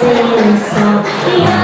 sing a song.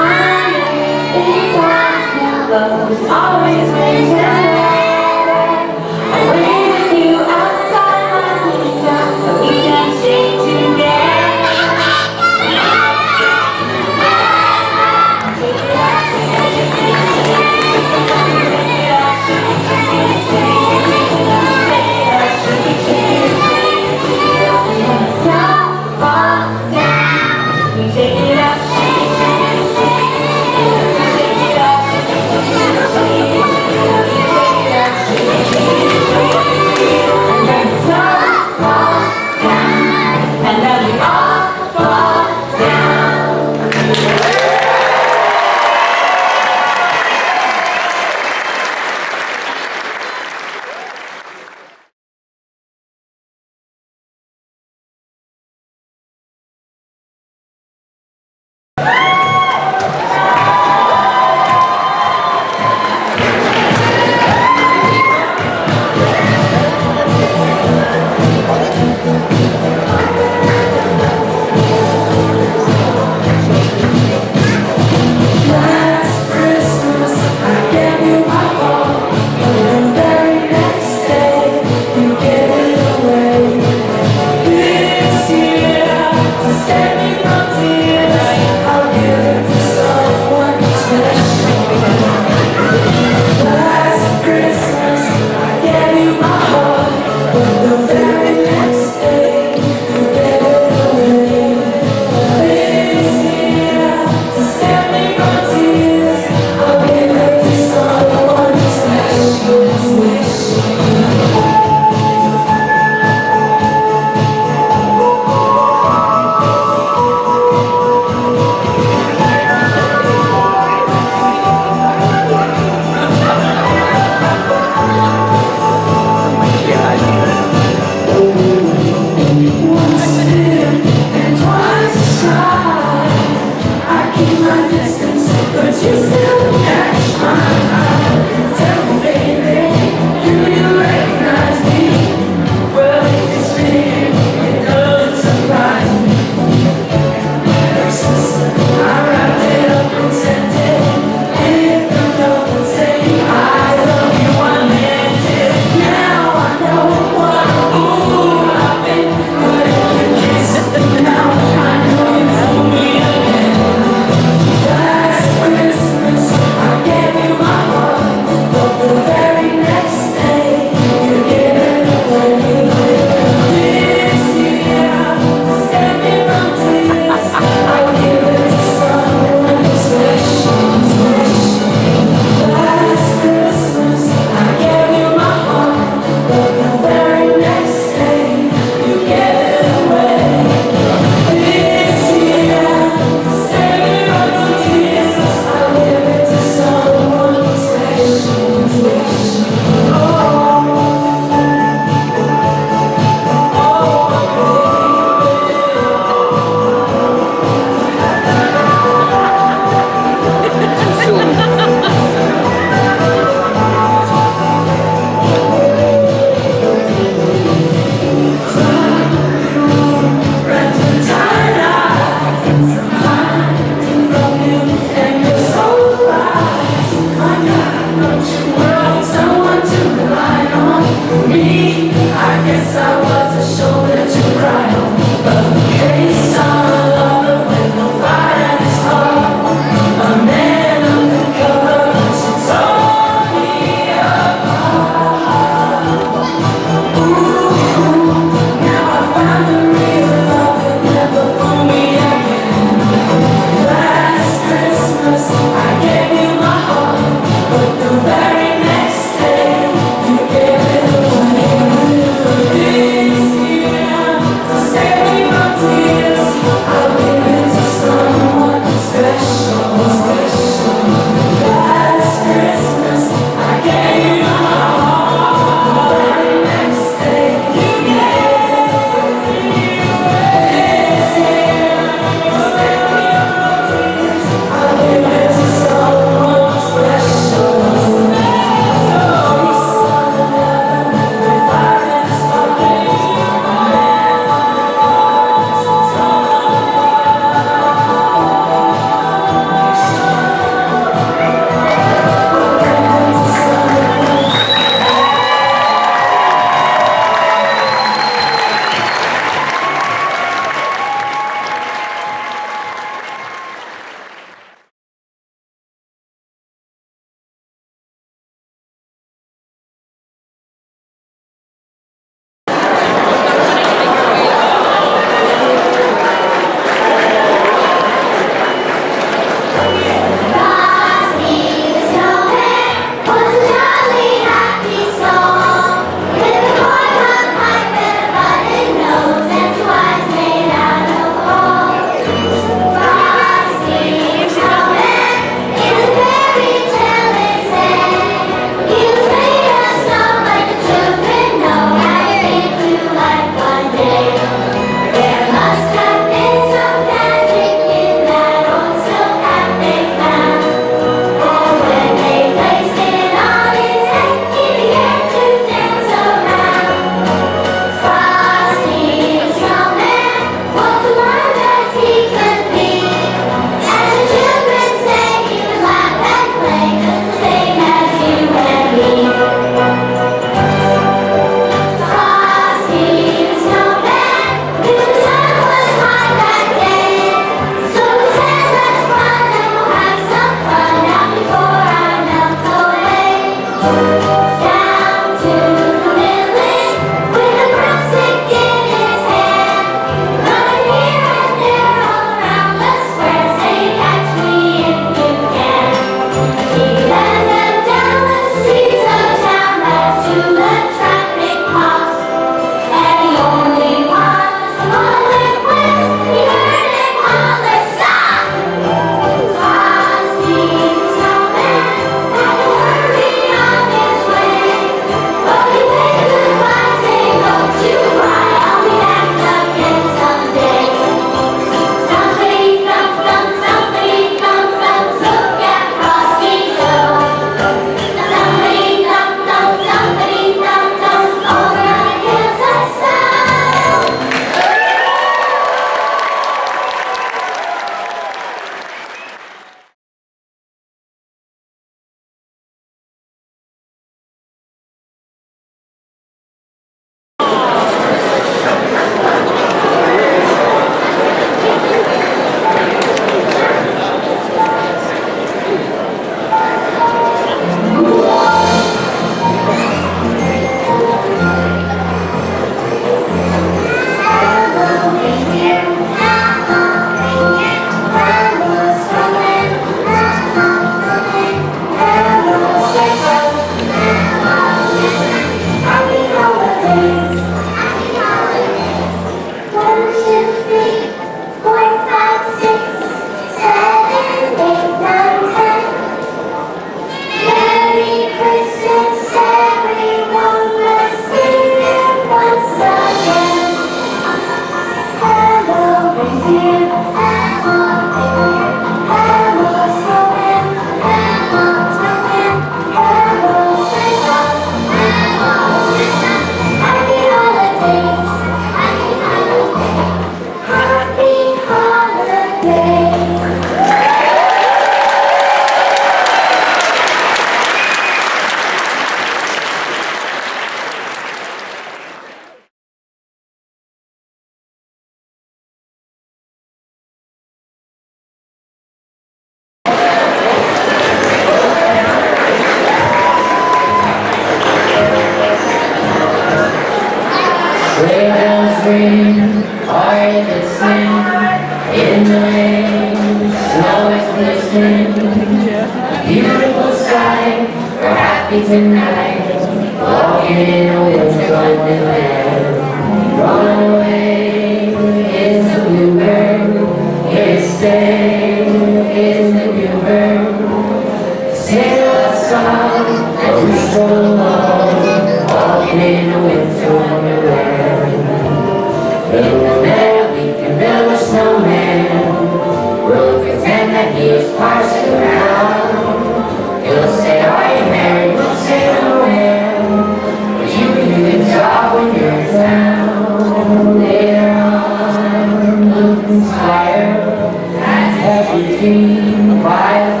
redeemed by the.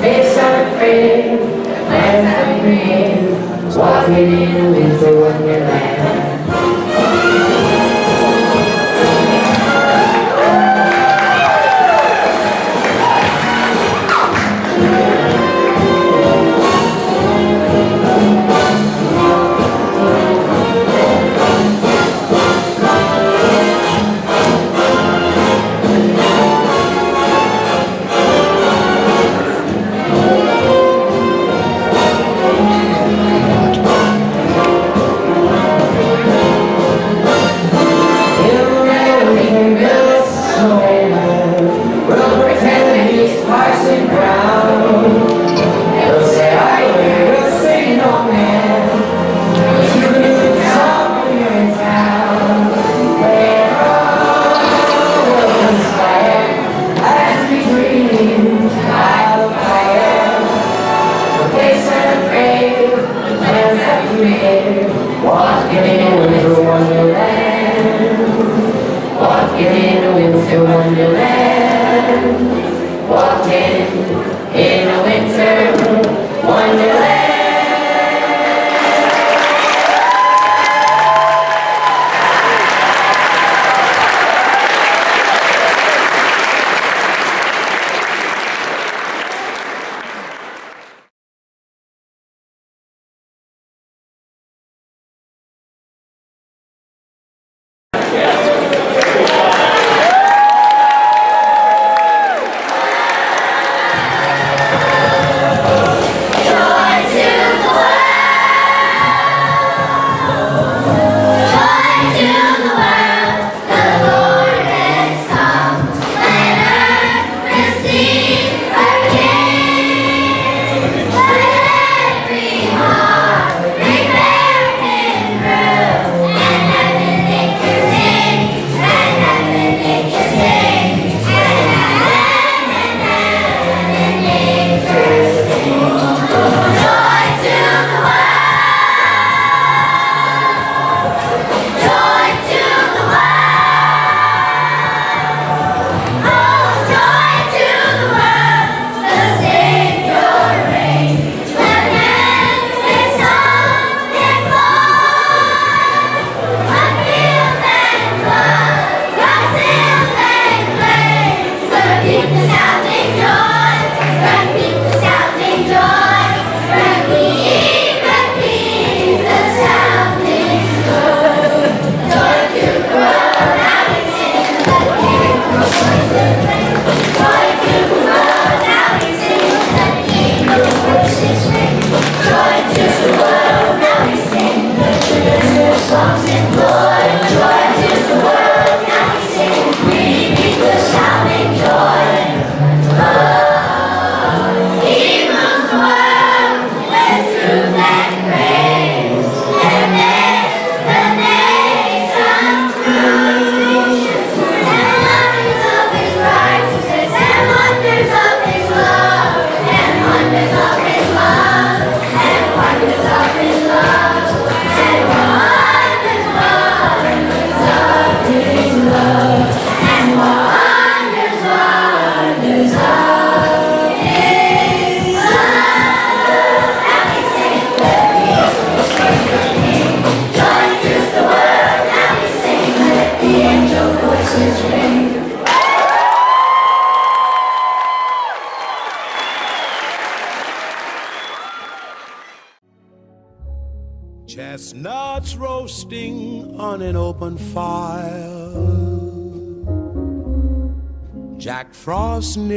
Face unafraid, lands ungreen, walking in a winter wonderland. to Wonderland, walking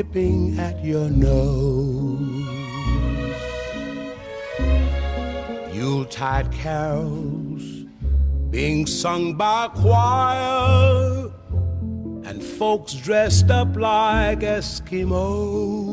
nipping at your nose. Yuletide carols being sung by choir and folks dressed up like Eskimos.